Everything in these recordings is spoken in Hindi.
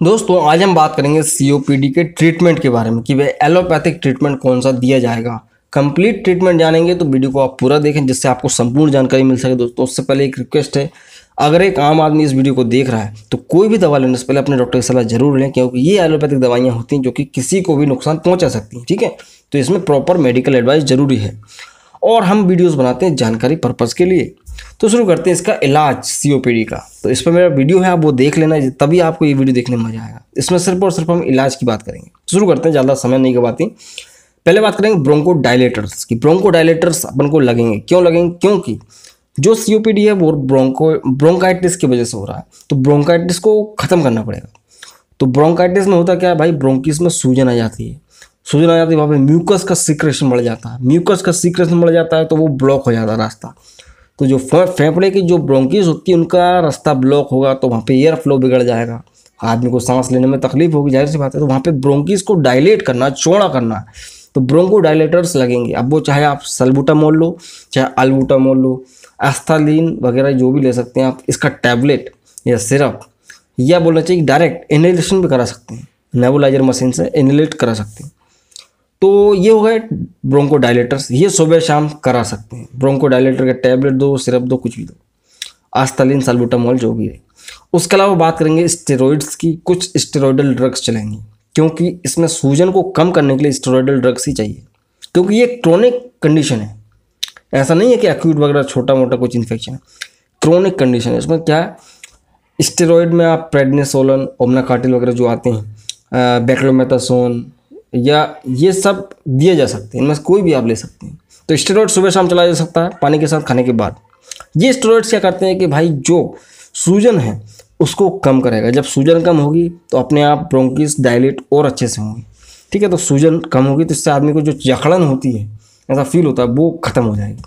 दोस्तों, आज हम बात करेंगे सीओपीडी के ट्रीटमेंट के बारे में कि वह एलोपैथिक ट्रीटमेंट कौन सा दिया जाएगा। कंप्लीट ट्रीटमेंट जानेंगे तो वीडियो को आप पूरा देखें, जिससे आपको संपूर्ण जानकारी मिल सके। दोस्तों, उससे पहले एक रिक्वेस्ट है, अगर एक आम आदमी इस वीडियो को देख रहा है तो कोई भी दवा लेने से पहले अपने डॉक्टर की सलाह ज़रूर लें, क्योंकि ये एलोपैथिक दवाइयाँ होती हैं जो कि किसी को भी नुकसान पहुँचा सकती हैं, ठीक है? तो इसमें प्रॉपर मेडिकल एडवाइस ज़रूरी है। और हम वीडियोज़ बनाते हैं जानकारी पर्पज़ के लिए। तो शुरू करते हैं इसका इलाज सीओपीडी का। तो इस पर मेरा वीडियो है, आप वो देख लेना, तभी आपको ये वीडियो देखने में मज़ा आएगा। इसमें सिर्फ़ और सिर्फ़ हम इलाज की बात करेंगे। तो शुरू करते हैं, ज़्यादा समय नहीं गवाती पहले बात करेंगे ब्रोंको डायलेटर्स की। ब्रोंको डायलेटर्स अपन को लगेंगे। क्यों लगेंगे? क्योंकि जो सीओपीडी है, वो ब्रोंको, ब्रोंकाइटिस की वजह से हो रहा है। तो ब्रोंकाइटिस को ख़त्म करना पड़ेगा। तो ब्रोंकाइटिस में होता क्या है भाई? ब्रोंकिस में सूजन आ जाती है। सूजन आ जाती है, वहाँ पर म्यूकस का सीक्रेशन बढ़ जाता है। म्यूकस का सीक्रेशन बढ़ जाता है तो वो ब्लॉक हो जाता है रास्ता। तो जो फेफड़े की जो ब्रोंकिस होती है, उनका रास्ता ब्लॉक होगा तो वहाँ पे एयर फ्लो बिगड़ जाएगा। आदमी को सांस लेने में तकलीफ़ होगी, ज़ाहिर सी बात है तो वहाँ पे ब्रोंकिस को डायलेट करना, चौड़ा करना। तो ब्रोंको डायलेटर्स लगेंगे। अब वो चाहे आप सलबूटा मोल लो, चाहे अलबूटा मोल लो एस्थालीन वगैरह जो भी ले सकते हैं आप, इसका टैबलेट या सिरप या बोलना चाहिए डायरेक्ट इनहेलेशन भी करा सकते हैं। नेबुलाइजर मशीन से इनहेलेट करा सकते हैं। तो ये हो गए ब्रोंको डायलेटर्स ये सुबह शाम करा सकते हैं। ब्रोंको डायलेटर का टैबलेट दो सिरप दो, कुछ भी दो। आस्तालिन सालबुटामोल जो भी है। उसके अलावा बात करेंगे स्टेरॉइड्स की। कुछ स्टेरॉयडल ड्रग्स चलेंगी। क्योंकि इसमें सूजन को कम करने के लिए स्टेरॉयडल ड्रग्स ही चाहिए। क्योंकि ये क्रोनिक कंडीशन है। ऐसा नहीं है कि एक्यूट वगैरह छोटा मोटा कुछ इन्फेक्शन है। क्रोनिक कंडीशन है। इसमें क्या है? स्टेरॉयड में आप प्रेडनेसोलन ओमना कार्टिल वगैरह जो आते हैं बैक्लोमेथासोन या ये सब दिए जा सकते हैं, इनमें से कोई भी आप ले सकते हैं। तो स्टेरॉइड सुबह शाम चलाया जा सकता है, पानी के साथ खाने के बाद। ये स्टेरॉइड्स क्या करते हैं कि भाई जो सूजन है, उसको कम करेगा। जब सूजन कम होगी तो अपने आप ब्रोंकिस डायलेट और अच्छे से होंगे। ठीक है तो सूजन कम होगी तो इससे आदमी को जो जखड़न होती है, ऐसा फील होता है, वो ख़त्म हो जाएगी।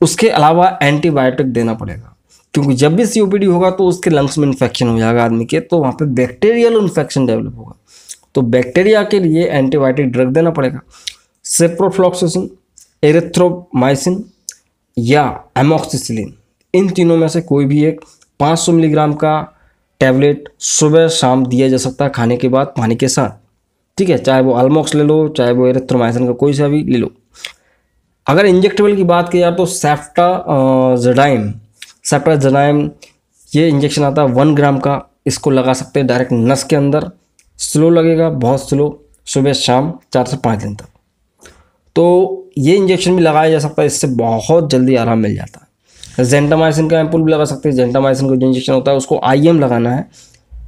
उसके अलावा एंटीबायोटिक देना पड़ेगा। क्योंकि जब भी सीओपीडी होगा तो उसके लंग्स में इन्फेक्शन हो जाएगा आदमी के तो वहाँ पे बैक्टीरियल इन्फेक्शन डेवलप होगा। तो बैक्टीरिया के लिए एंटीबायोटिक ड्रग देना पड़ेगा। सेप्रोफ्लॉक्सिसिन एरेथ्रोमाइसिन या एमोक्सिसिलिन इन तीनों में से कोई भी एक 500 मिलीग्राम का टैबलेट सुबह शाम दिया जा सकता है खाने के बाद पानी के साथ। ठीक है? चाहे वो अल्मोक्स ले लो, चाहे वो एरेथ्रोमाइसिन का कोई सा भी ले लो। अगर इंजेक्टेबल की बात की जाए तो सेफ्टा जडाइम सेफ्टा जडाइम ये इंजेक्शन आता है वन ग्राम का। इसको लगा सकते हैं डायरेक्ट नस के अंदर। स्लो लगेगा, बहुत स्लो, सुबह शाम चार से पाँच दिन तक। तो ये इंजेक्शन भी लगाया जा सकता है, इससे बहुत जल्दी आराम मिल जाता है। जेंटामाइसिन का एम्पुल भी लगा सकते हैं। जेंटामाइसिन का जो इंजेक्शन होता है, उसको आईएम लगाना है,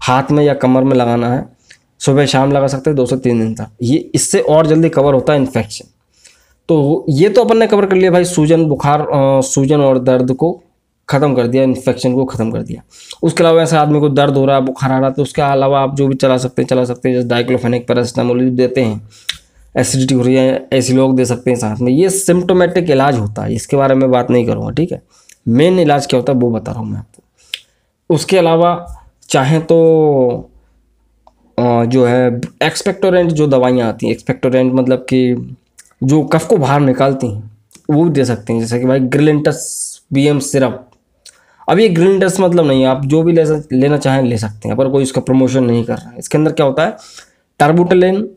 हाथ में या कमर में लगाना है, सुबह शाम लगा सकते हैं, दो से तीन दिन तक। ये इससे और जल्दी कवर होता है इन्फेक्शन तो ये तो अपन ने कवर कर लिया भाई, सूजन, बुखार सूजन और दर्द को। ख़त्म कर दिया इन्फेक्शन को ख़त्म कर दिया। उसके अलावा ऐसे आदमी को दर्द हो रहा है, बुखार आ रहा तो उसके अलावा आप जो भी चला सकते हैं, चला सकते हैं, जैसे डाइक्लोफेनिक पैरासिटामोल देते हैं। एसिडिटी हो रही है, ऐसी लोग दे सकते हैं साथ में। ये सिम्टोमेटिक इलाज होता है, इसके बारे में बात नहीं करूँगा, ठीक है? मेन इलाज क्या होता है, वो बता रहा हूँ मैं आपको। उसके अलावा चाहें तो जो है एक्सपेक्टोरेंट जो दवाइयाँ आती हैं एक्सपेक्टोरेंट मतलब कि जो कफ को बाहर निकालती हैं, वो भी दे सकते हैं। जैसे कि भाई ग्रिलेंटस बी एम सिरप अब ये ग्रीन डस्ट मतलब नहीं है, आप जो भी ले लेना चाहें ले सकते हैं, पर कोई इसका प्रमोशन नहीं कर रहा है। इसके अंदर क्या होता है? टर्बुटलिन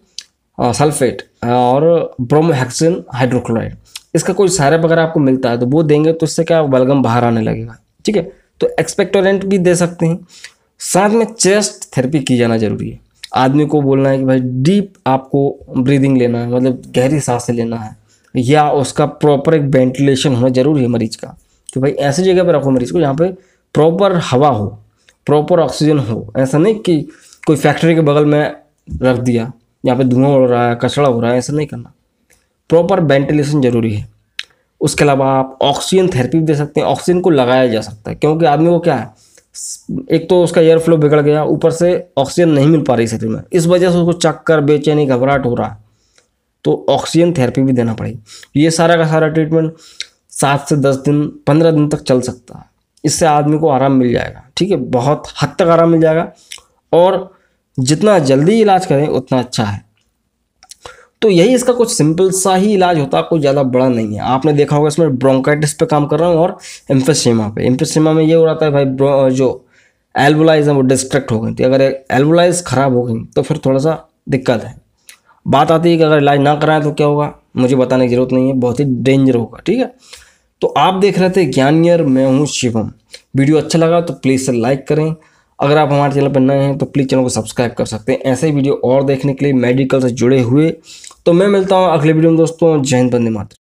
सल्फेट और ब्रोमोहेक्सिन हाइड्रोक्लोराइड इसका कोई सायरप अगर आपको मिलता है तो वो देंगे तो इससे क्या बलगम बाहर आने लगेगा। ठीक है? तो एक्सपेक्टोरेंट भी दे सकते हैं। साथ में चेस्ट थेरेपी की जाना ज़रूरी है। आदमी को बोलना है कि भाई डीप आपको ब्रीदिंग लेना है मतलब गहरी साँसें लेना है, या उसका प्रॉपर एक वेंटिलेशन होना ज़रूरी है मरीज़ का। कि भाई ऐसी जगह पर रखो मरीज़ को जहाँ पर प्रॉपर हवा हो प्रॉपर ऑक्सीजन हो। ऐसा नहीं कि कोई फैक्ट्री के बगल में रख दिया यहाँ पे धुआँ उड़ रहा है कचड़ा हो रहा है, ऐसा नहीं करना। प्रॉपर वेंटिलेशन ज़रूरी है। उसके अलावा आप ऑक्सीजन थेरेपी भी दे सकते हैं। ऑक्सीजन को लगाया जा सकता है। क्योंकि आदमी को क्या है? एक तो उसका एयर फ्लो बिगड़ गया, ऊपर से ऑक्सीजन नहीं मिल पा रही शरीर में। इस वजह से उसको चक्कर, बेचैनी, घबराहट हो रहा है। तो ऑक्सीजन थेरेपी भी देना पड़ेगी। ये सारा का सारा ट्रीटमेंट सात से दस दिन, पंद्रह दिन तक चल सकता है। इससे आदमी को आराम मिल जाएगा, ठीक है? बहुत हद तक आराम मिल जाएगा। और जितना जल्दी इलाज करें, उतना अच्छा है। तो यही इसका कुछ सिंपल सा ही इलाज होता है, कोई ज़्यादा बड़ा नहीं है। आपने देखा होगा इसमें ब्रोंकाइटिस पे काम कर रहा हूँ और एम्फेसेमा पे। एम्फेसेमा में ये हो रहा है भाई जो एल्बोलाइज है, वो डिस्ट्रैक्ट हो गई थी। अगर एल्बोलाइज ख़राब हो गई तो फिर थोड़ा सा दिक्कत है। बात आती है कि अगर इलाज ना कराएँ तो क्या होगा? मुझे बताने की ज़रूरत नहीं है, बहुत ही डेंजर होगा, ठीक है? तो आप देख रहे थे ज्ञानियर, मैं हूँ शिवम। वीडियो अच्छा लगा तो प्लीज़ से लाइक करें। अगर आप हमारे चैनल पर नए हैं तो प्लीज़ चैनल को सब्सक्राइब कर सकते हैं। ऐसे ही वीडियो और देखने के लिए मेडिकल से जुड़े हुए। तो मैं मिलता हूँ अगले वीडियो में दोस्तों, जय हिंद बंदे मात्र